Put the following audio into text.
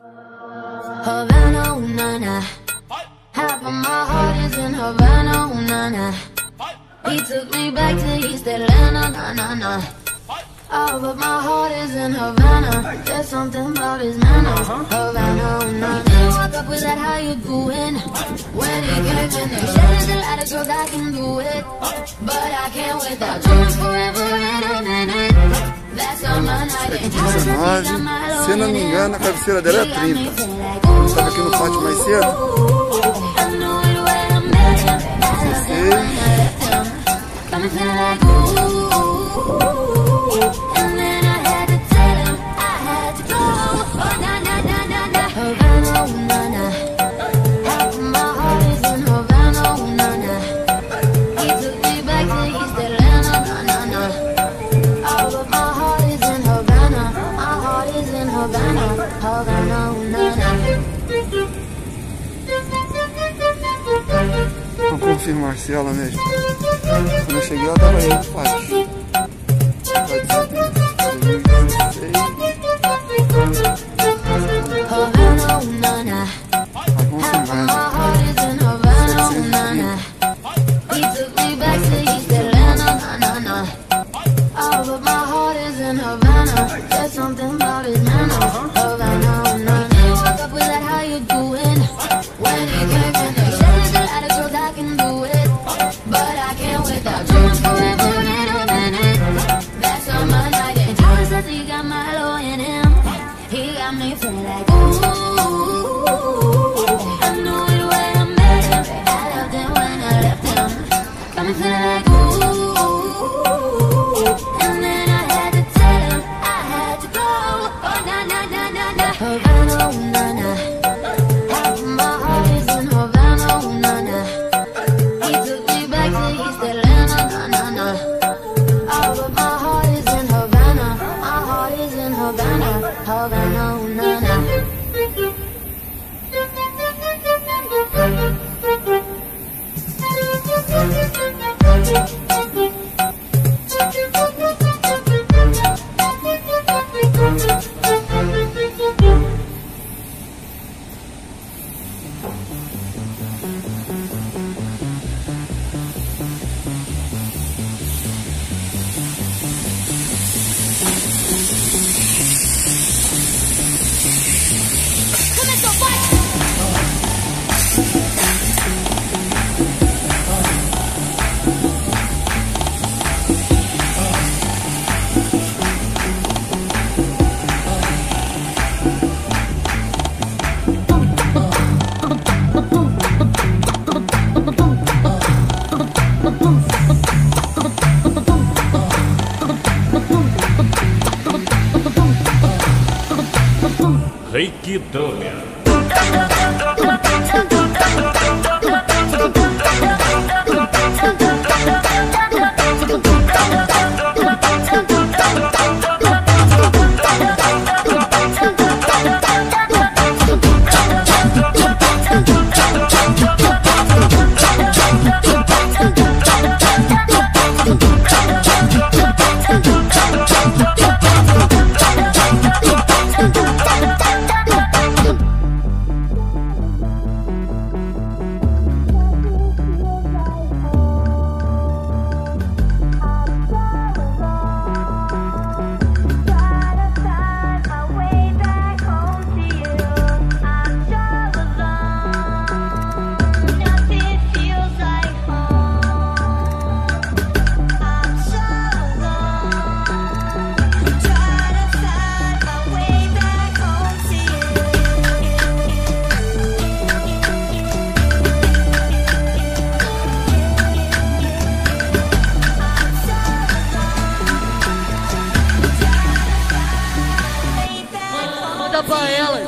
Havana, ooh, na na. Half of my heart is in Havana, ooh, na na. He took me back to East Atlanta, na na na. Oh, but my heart is in Havana. There's something about his manners. Havana, ooh, na na. Walk up with that, how you doing? When he came in there, there's a lot of girls I can do it, but I can't without you forever my night. 19, se não me engano, a cabeceira dela é 30. Estava aqui no pátio mais cedo. 16. Vamos confirmar se ela mesmo. Quando eu cheguei, ela estava aí no pátio. Cause he got my low in him. He got me feeling like ooh I knew it when I met him. I loved him when I left him. Got me feeling like Джейки Добби. Pra ela.